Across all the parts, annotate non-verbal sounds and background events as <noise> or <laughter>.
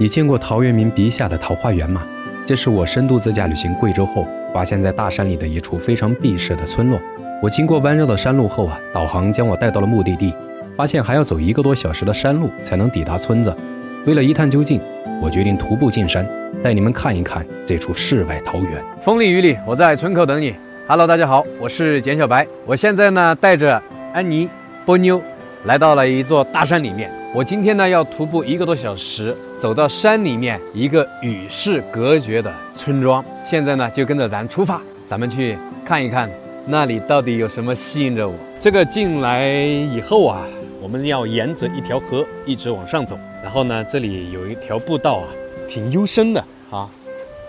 你见过陶渊明笔下的桃花源吗？这是我深度自驾旅行贵州后，发现在大山里的一处非常闭塞的村落。我经过弯绕的山路后啊，导航将我带到了目的地，发现还要走一个多小时的山路才能抵达村子。为了一探究竟，我决定徒步进山，带你们看一看这处世外桃源。风里雨里，我在村口等你。Hello，大家好，我是简小白。我现在呢，带着安妮、波妞，来到了一座大山里面。我今天呢，要徒步一个多小时，走到山里面一个与世隔绝的村庄。现在呢，就跟着咱出发，咱们去看一看那里到底有什么吸引着我。这个进来以后啊，我们要沿着一条河一直往上走，然后呢，这里有一条步道啊，挺幽深的啊，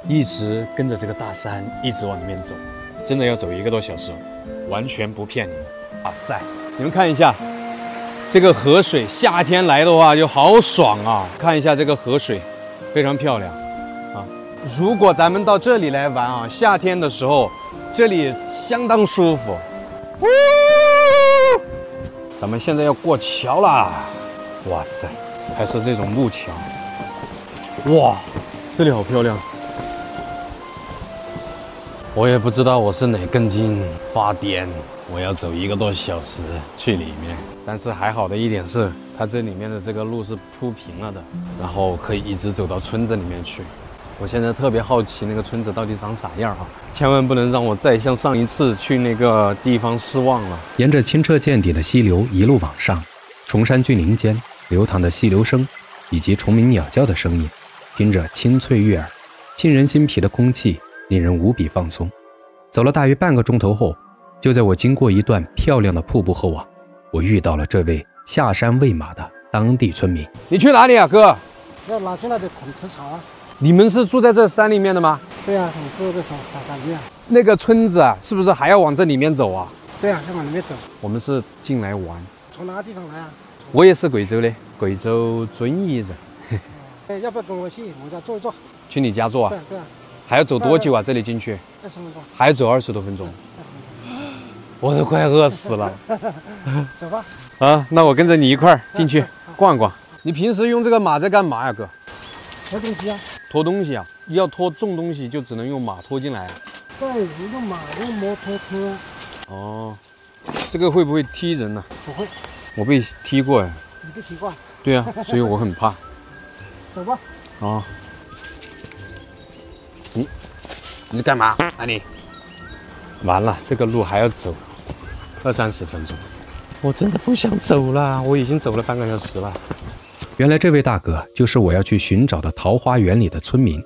一直跟着这个大山一直往里面走。真的要走一个多小时，完全不骗你们。哇塞，你们看一下这个河水，夏天来的话就好爽啊！看一下这个河水，非常漂亮啊。如果咱们到这里来玩啊，夏天的时候这里相当舒服。咱们现在要过桥啦！哇塞，还是这种木桥。哇，这里好漂亮。我也不知道我是哪根筋发癫，我要走一个多小时去里面。但是还好的一点是，它这里面的这个路是铺平了的，然后可以一直走到村子里面去。我现在特别好奇那个村子到底长啥样啊！千万不能让我再像上一次去那个地方失望了。沿着清澈见底的溪流一路往上，崇山峻岭间流淌的溪流声，以及虫鸣鸟叫的声音，听着清脆悦耳，沁人心脾的空气。令人无比放松。走了大约半个钟头后，就在我经过一段漂亮的瀑布后啊，我遇到了这位下山喂马的当地村民。你去哪里啊，哥？要拿去那里孔吃草啊。你们是住在这山里面的吗？对啊，我们住在山山山里面。那个村子啊，是不是还要往这里面走啊？对啊，要往里面走。我们是进来玩。从哪个地方来啊？我也是贵州的，贵州遵义人。<laughs> 哎，要不要跟我去我家坐一坐？去你家坐啊？对啊对啊。还要走多久啊？这里进去二十分钟，还要走二十多分钟。我都快饿死了。<laughs> 走吧。啊，那我跟着你一块儿进去逛逛。你平时用这个马在干嘛呀，哥？拖东西啊。拖东西啊？要拖重东西就只能用马拖进来。对，用马用摩托车。哦，这个会不会踢人呢？不会。我被踢过哎。你被踢过？对啊，所以我很怕。<laughs> 走吧。啊。你你干嘛？啊你完了，这个路还要走二三十分钟，我真的不想走了。我已经走了半个小时了。原来这位大哥就是我要去寻找的桃花源里的村民。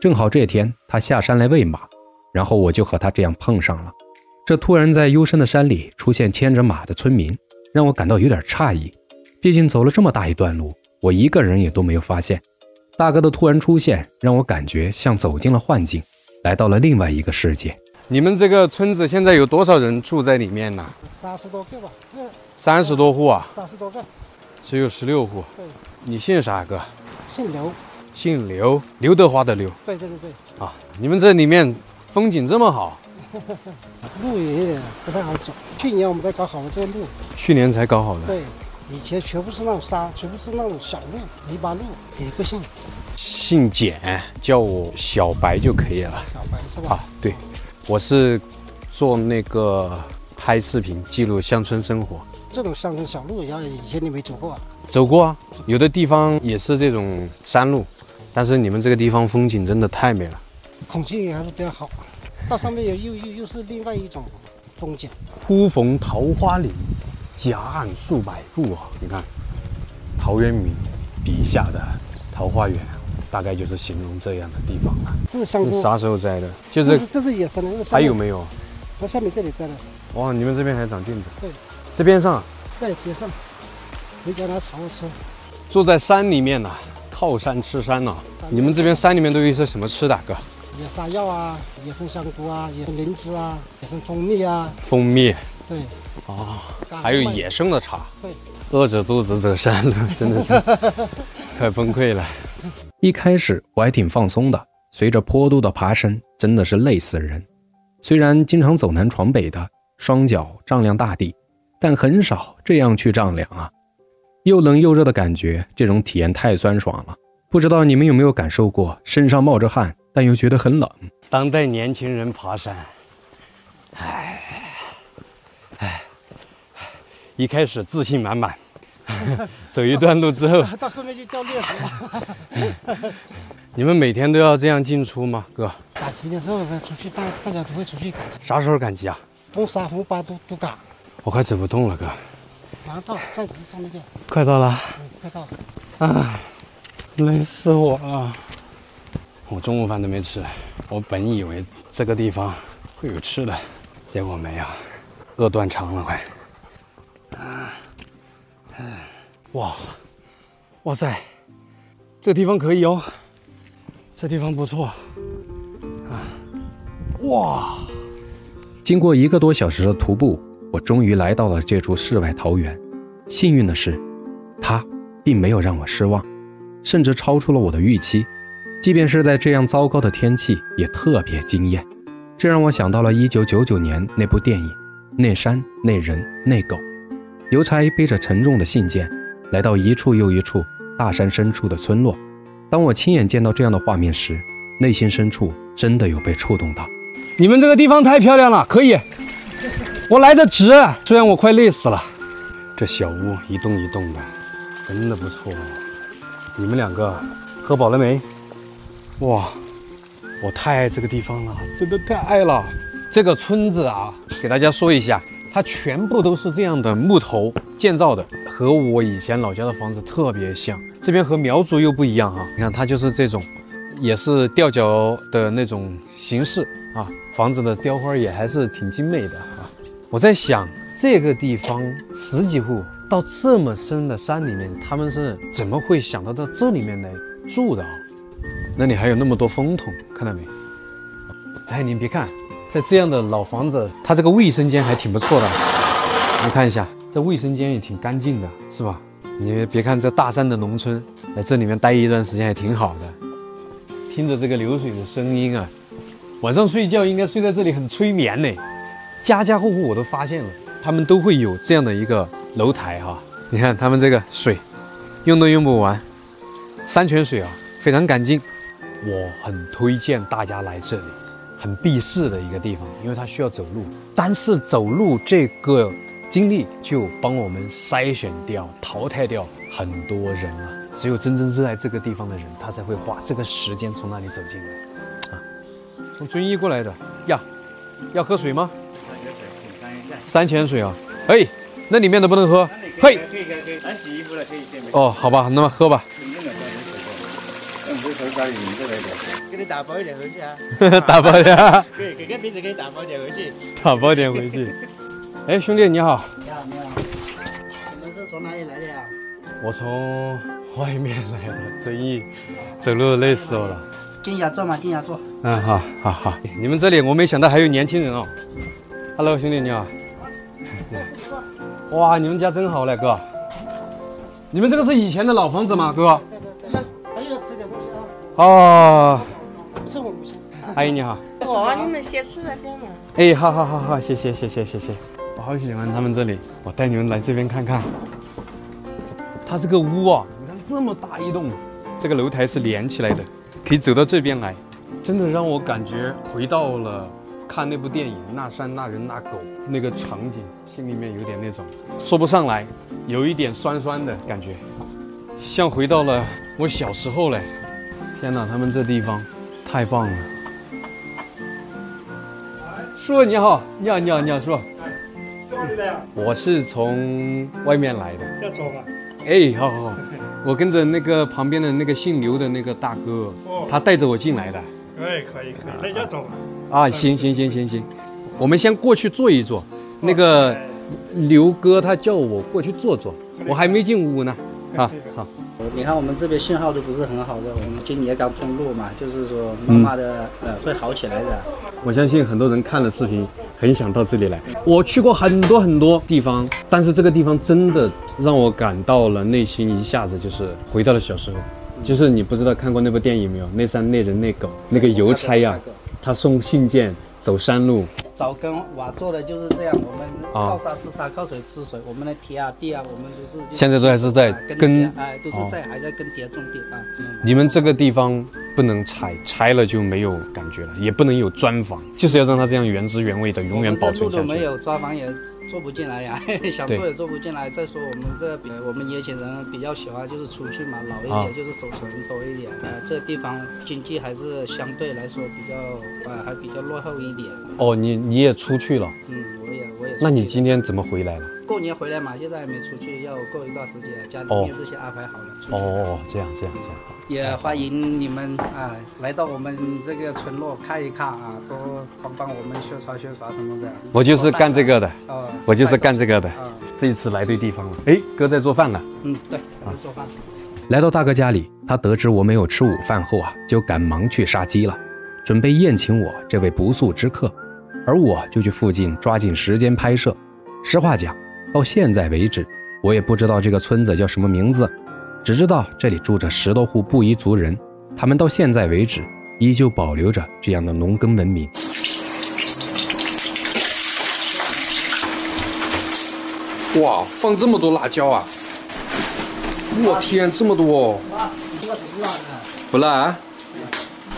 正好这天他下山来喂马，然后我就和他这样碰上了。这突然在幽深的山里出现牵着马的村民，让我感到有点诧异。毕竟走了这么大一段路，我一个人也都没有发现。大哥的突然出现，让我感觉像走进了幻境，来到了另外一个世界。你们这个村子现在有多少人住在里面呢？三十多个吧。三十多户啊？三十多个。只有十六户。对。你姓啥，哥？姓刘。姓刘，刘德华的刘。对对对对。啊，你们这里面风景这么好。<laughs> 路也有点不太好走。去年我们才搞好了这个路。去年才搞好的。对。以前全部是那种沙，全部是那种小路、泥巴路。一个姓，姓简，叫我小白就可以了。小白是吧？啊，对，我是做那个拍视频记录乡村生活。这种乡村小路，像以前你没走过？啊走过啊，有的地方也是这种山路，但是你们这个地方风景真的太美了，空气还是比较好。到上面又又又又是另外一种风景。忽逢桃花林。夹岸数百步啊！你看，陶渊明笔下的桃花源，大概就是形容这样的地方了。这是香菇，啥时候摘的？就是这是野生的。还有没有？那下面这里摘的。哇，你们这边还长菌子？对，这边上。对边上，回家拿草吃。住在山里面呢，靠山吃山呢。你们这边山里面都有一些什么吃的，哥？野山药啊，野生香菇啊，野生灵芝啊，野生蜂蜜啊。蜂蜜。对。哦，还有野生的茶。对，饿着肚子走山路，真的是 <laughs> 快崩溃了。一开始我还挺放松的，随着坡度的爬升，真的是累死人。虽然经常走南闯北的，双脚丈量大地，但很少这样去丈量啊。又冷又热的感觉，这种体验太酸爽了。不知道你们有没有感受过，身上冒着汗，但又觉得很冷。当代年轻人爬山，唉，唉，一开始自信满满，<laughs> 走一段路之后，<laughs> 到后面就掉链子了。<laughs> 你们每天都要这样进出吗，哥？赶集的时候再出去，大大家都会出去赶集，啥时候赶集啊？风沙风八都都赶，我快走不动了，哥，马上到站子上面去，快到了，嗯，快到了。啊，累死我了！我中午饭都没吃，我本以为这个地方会有吃的，结果没有，饿断肠了，快！哇，哇塞，这地方可以哦，这地方不错，啊，哇！经过一个多小时的徒步，我终于来到了这处世外桃源。幸运的是，它并没有让我失望，甚至超出了我的预期。即便是在这样糟糕的天气，也特别惊艳。这让我想到了1999年那部电影《那山那人那狗》。邮差背着沉重的信件，来到一处又一处大山深处的村落。当我亲眼见到这样的画面时，内心深处真的有被触动到。你们这个地方太漂亮了，可以，我来的值。虽然我快累死了，这小屋一栋一栋的，真的不错。你们两个喝饱了没？哇，我太爱这个地方了，真的太爱了。这个村子啊，给大家说一下，它全部都是这样的木头建造的，和我以前老家的房子特别像。这边和苗族又不一样哈、你看它就是这种，也是吊脚的那种形式啊，房子的雕花也还是挺精美的啊。我在想，这个地方十几户到这么深的山里面，他们是怎么会想到到这里面来住的啊？那里还有那么多风筒，看到没？哎，你别看，在这样的老房子，它这个卫生间还挺不错的。你看一下，这卫生间也挺干净的，是吧？你别看这大山的农村，在这里面待一段时间还挺好的。听着这个流水的声音啊，晚上睡觉应该睡在这里很催眠呢。家家户户我都发现了，他们都会有这样的一个楼台哈。你看他们这个水，用都用不完，山泉水啊，非常干净。我很推荐大家来这里，很避世的一个地方，因为它需要走路。但是走路这个经历，就帮我们筛选掉、淘汰掉很多人啊。只有真正热爱这个地方的人，他才会花这个时间从那里走进来。啊，从遵义过来的呀，要喝水吗？山泉水啊，哎，那里面的不能喝。嘿，可以可以可以，咱洗衣服了可以可以？哦，好吧，那么喝吧。给你打包一点回去啊。<laughs> 打包点，可以，给个瓶子给你打包点回去。<laughs> 打包点回去。哎，兄弟你好，你好，你好，你们是从哪里来的呀？我从外面来的，遵义，走路累死我了。进下坐嘛，进下坐。嗯，好，好，好。你们这里我没想到还有年轻人哦。Hello，兄弟你好。哇，你们家真好嘞，哥。你们这个是以前的老房子吗，哥？对对对，还有吃点东西啊，哦，这我不行。阿姨你好。哦，你们先吃了点嘛。哎，好好好好，谢谢谢谢谢谢，我好喜欢他们这里，我带你们来这边看看。它这个屋啊，你看这么大一栋，这个楼台是连起来的，可以走到这边来，真的让我感觉回到了看那部电影《那山那人那狗》那个场景，心里面有点那种说不上来，有一点酸酸的感觉，像回到了我小时候嘞。天哪，他们这地方太棒了。叔你好，你好你好你好叔，我是从外面来的。要走吧？哎，好好好，<laughs> 我跟着那个旁边的那个姓刘的那个大哥，哦他带着我进来的。可以可以可以，那要走吧。啊，行行行行行，我们先过去坐一坐。那个刘哥他叫我过去坐坐，我还没进屋呢。啊，好，你看我们这边信号都不是很好的，我们今年刚通路嘛，就是说慢慢的、呃会好起来的。我相信很多人看了视频，很想到这里来。我去过很多很多地方，但是这个地方真的让我感到了内心一下子就是回到了小时候。就是你不知道看过那部电影没有？那山那人那狗，那个邮差呀、他送信件走山路，早跟瓦做的就是这样，我们啊靠沙吃沙，靠水吃水，我们的田啊地啊，我们都是现在都还是在啊耕哎，都是哦在还在耕田种地啊。嗯你们这个地方不能拆，拆了就没有感觉了，也不能有砖房，就是要让它这样原汁原味的永远保存下去。没有，抓房也做不进来呀，<laughs> 想对做也做不进来。再说我们这比我们年轻人比较喜欢就是出去嘛，老一啊点就是守城多一点。呃，这地方经济还是相对来说比较呃还比较落后一点。哦，你你也出去了，嗯，我也我也。那你今天怎么回来了？过年回来嘛，现在还没出去，要过一段时间，家里哦面这些安排好了。出去哦，这样这样这样。也欢迎你们啊来到我们这个村落看一看啊，多帮帮我们宣传宣传什么的。我就是干这个的，哦，我就是干这个的。啊，这一次来对地方了。哎，哥在做饭呢。嗯，对，我在做饭。来到大哥家里，他得知我没有吃午饭后啊，就赶忙去杀鸡了，准备宴请我这位不速之客。而我就去附近抓紧时间拍摄。实话讲，到现在为止，我也不知道这个村子叫什么名字，只知道这里住着十多户布依族人，他们到现在为止依旧保留着这样的农耕文明。哇，放这么多辣椒啊！我天，这么多、哦！不辣啊？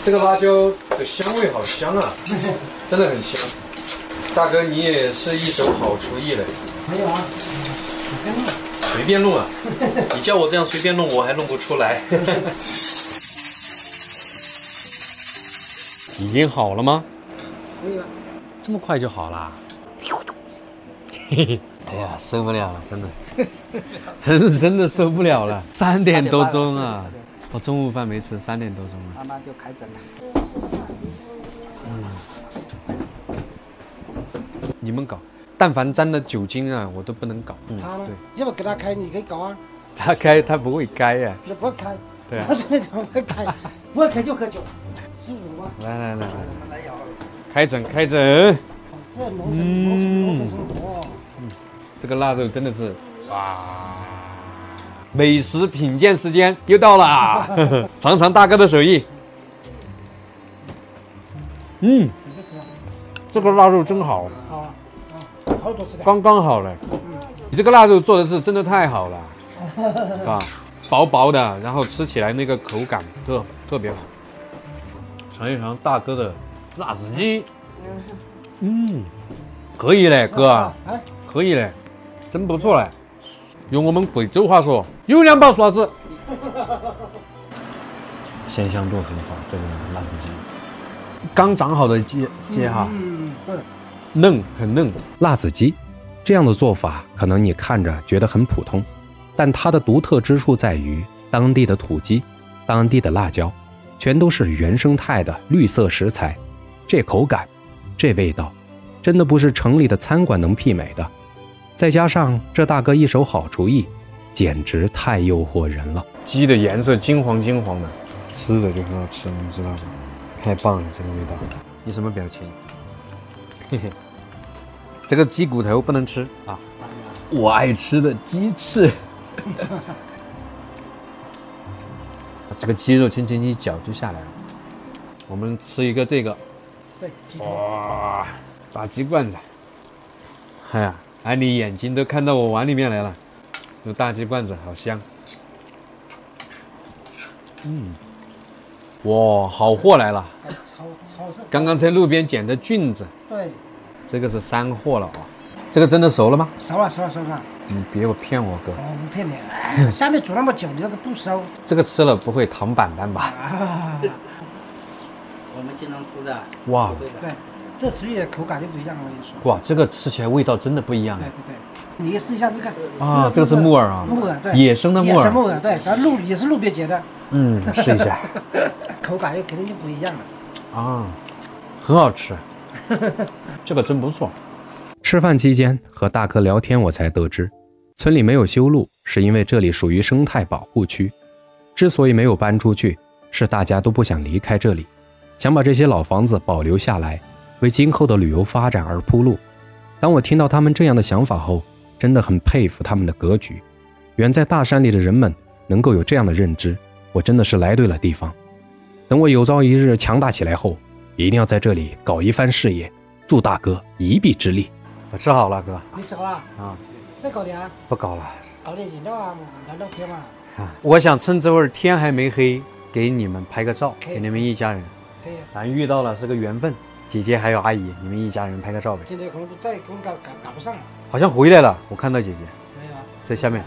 这个辣椒的香味好香啊，<laughs> 真的很香。大哥，你也是一手好厨艺嘞。没有啊，随便弄啊！你叫我这样随便弄，我还弄不出来。<laughs> 已经好了吗？可以了。这么快就好啦？嘿嘿，哎呀，受不了了，真的，真是真的受不了了。三点多钟啊，我中午饭没吃，三点多钟了。妈妈就开整了。嗯你们搞，但凡沾了酒精啊，我都不能搞。嗯，他呢对，？要不给他开，你可以搞啊。他开他不会开呀、那不会开，对啊他这怎么会开？<laughs> 不会开就喝酒，十五吗？来来来来，来摇。开整开整。这农村农村农村生活，这个腊肉真的是哇！美食品鉴时间又到了啊，尝尝大哥的手艺。嗯，这个腊肉真好，好啊，啊，好多吃的。刚刚好嘞。你这个腊肉做的是真的太好了，<laughs> 啊，薄薄的，然后吃起来那个口感特特别好。尝一尝大哥的辣子鸡，嗯，可以嘞，哥。哎，可以嘞，真不错嘞。用我们贵州话说，有两把刷子。<laughs> 鲜香度很好，这个辣子鸡，刚长好的鸡鸡哈，嗯，对，嫩很嫩。辣子鸡这样的做法，可能你看着觉得很普通，但它的独特之处在于当地的土鸡、当地的辣椒，全都是原生态的绿色食材，这口感、这味道，真的不是城里的餐馆能媲美的。再加上这大哥一手好厨艺，简直太诱惑人了。鸡的颜色金黄金黄的，吃着就很好吃，你知道吗？太棒了，这个味道。你什么表情？嘿嘿，这个鸡骨头不能吃啊，我爱吃的鸡翅。<laughs> 这个鸡肉轻轻一搅就下来了。我们吃一个这个，对，哇，大鸡罐子。哎呀，哎，你眼睛都看到我碗里面来了，这大鸡罐子好香。嗯，哇，好货来了！哎超超市。刚刚在路边捡的菌子，对，这个是山货了啊、这个真的熟了吗？熟了熟了熟了。你别我骗我哥，我，不骗你，哎，下面煮那么久，你要是不熟，这个吃了不会糖板板吧？啊，我们经常吃的。哇对这吃起来口感就不一样了，我跟你说。哇，这个吃起来味道真的不一样对对对，你也试一下这个。啊！这个是木耳啊，木耳，对，野生的木耳，野生木耳，对，咱路也是路边结的，嗯，试一下 <laughs> 口感又肯定就不一样了。啊，很好吃，<laughs> 这个真不错。吃饭期间和大哥聊天，我才得知，村里没有修路，是因为这里属于生态保护区。之所以没有搬出去，是大家都不想离开这里，想把这些老房子保留下来，为今后的旅游发展而铺路。当我听到他们这样的想法后，真的很佩服他们的格局。远在大山里的人们能够有这样的认知，我真的是来对了地方。等我有朝一日强大起来后，一定要在这里搞一番事业，助大哥一臂之力。我吃好了，哥你吃好了？啊，再搞点啊，不搞了搞点饮料啊，聊聊天嘛。啊！我想趁这会儿天还没黑，给你们拍个照，给你们一家人。可以，咱遇到了是个缘分，姐姐还有阿姨，你们一家人拍个照呗。今天可能不在，可能赶赶赶不上了。好像回来了，我看到姐姐没有啊。在下面。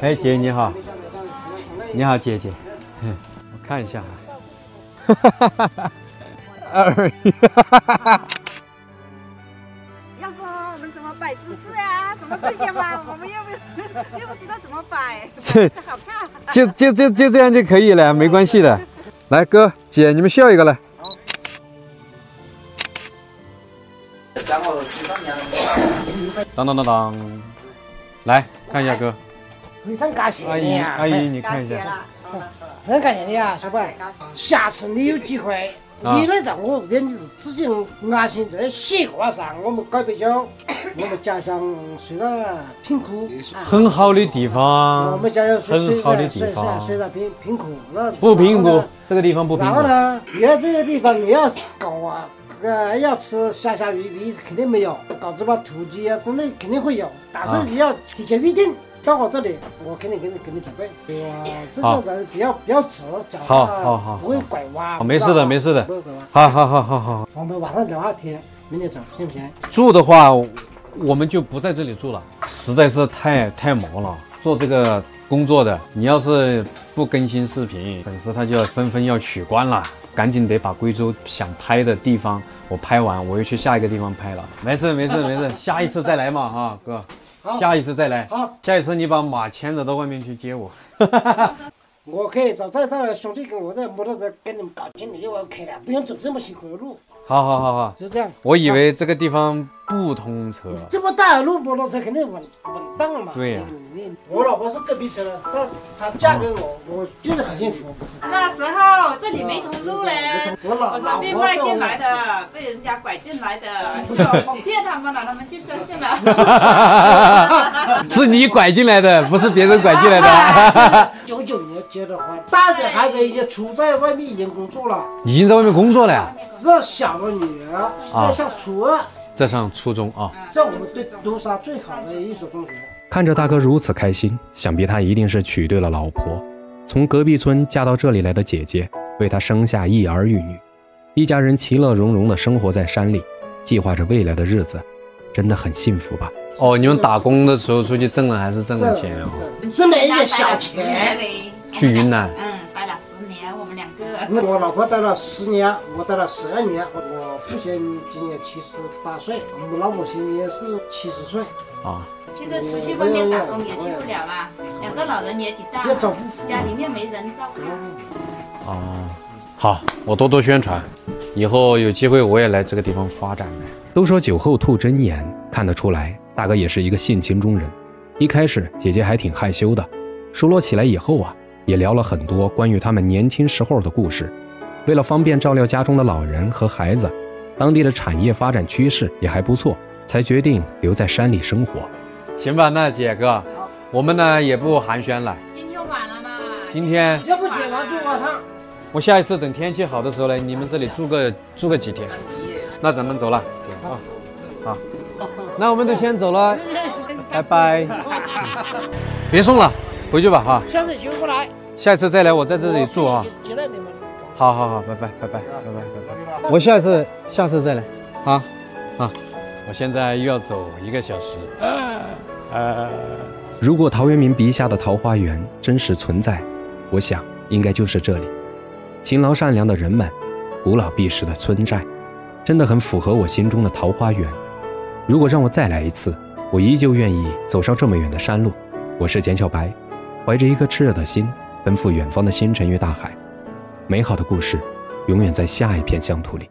哎，姐你好，你好姐姐，哼我看一下啊。<laughs> 二，要说我们怎么摆姿势呀、什么这些嘛，<laughs> 我们又不又不知道怎么摆，这这好看。就就就就这样就可以了，没关系的。来，哥姐，你们笑一个来。当当当当，来看一下哥，非常感谢阿姨你啊，阿姨你看一下，非常感谢你啊，小白。下次你有机会，啊你来到我这里，自己安心在西瓜上，我们搞比较，<coughs> 我们家乡虽然贫苦，很好的地方。我，们家乡虽虽很好的然虽地方。然虽然贫贫苦，那不贫苦这个地方不贫苦。然后呢，你要这个地方你要是搞啊，呃，要吃虾虾鱼鱼肯定没有，搞什么土鸡啊之类肯定会有，但啊是你要提前预定。到我这里，我给你给你给你准备。我这个人比较比较直，讲好话好好不会拐弯。没事的没事的不会拐弯。好好好好好，我们晚上聊下天，明天走，行不行？住的话，我们就不在这里住了，实在是太太忙了。做这个工作的，你要是不更新视频，粉丝他就要纷纷要取关了，赶紧得把贵州想拍的地方我拍完，我又去下一个地方拍了。没事没事没事，下一次再来嘛哈，哥，好下一次再来。好，下一次你把马牵着到外面去接我。<laughs> 我可以找在上的兄弟跟我在摩托车跟你们搞经理就 OK 了，不用走这么辛苦的路，好好好好，就这样。我以为这个地方不通车。这么大的路，摩托车肯定稳稳当嘛。对呀我老婆是隔壁车的，但她嫁给我，我觉得很幸福。那时候这里没通路嘞，我老我老是被卖婆跟我进来的，被人家拐进来的，说哄骗他们了，他们就相信了。<laughs> 是你拐进来的，不是别人拐进来的。<laughs> 九九年结的婚，大的孩子已经出在外面已经工作了，已经在外面工作了呀，这小的女儿现在上初二，在上初中啊。在我们对都沙最好的一所中学。看着大哥如此开心，想必他一定是娶对了老婆。从隔壁村嫁到这里来的姐姐，为他生下一儿一女，一家人其乐融融的生活在山里，计划着未来的日子，真的很幸福吧？哦，你们打工的时候出去挣了还是挣了钱哦？这挣了一点小钱。去云南嗯，待了十年，我们两个。那我老婆待了十年，我待了十二年。我父亲今年七十八岁，我老母亲也是七十岁。啊，现在出去外面打工也去不了了，两个老人年纪大。家里面没人照看。哦，好，我多多宣传，以后有机会我也来这个地方发展呗。都说酒后吐真言，看得出来，大哥也是一个性情中人。一开始姐姐还挺害羞的，熟络起来以后啊，也聊了很多关于他们年轻时候的故事。为了方便照料家中的老人和孩子，当地的产业发展趋势也还不错，才决定留在山里生活。行吧，那姐哥，我们呢也不寒暄了。今天晚了嘛？今天要不姐完住晚上？我下一次等天气好的时候来你们这里住个住个几天。那咱们走了 <laughs> 啊，好，那我们就先走了，<laughs> 拜拜。<laughs> 别送了，回去吧哈。下次请过来，下一次再来我在这里住啊。接待你们。好好好，拜拜拜拜拜拜拜拜。我下次下次再来啊啊！我现在又要走一个小时。呃，如果陶渊明笔下的桃花源真实存在，我想应该就是这里。勤劳善良的人们，古老避世的村寨，真的很符合我心中的桃花源。如果让我再来一次，我依旧愿意走上这么远的山路。我是简小白，怀着一颗炽热的心，奔赴远方的星辰与大海。美好的故事，永远在下一片乡土里。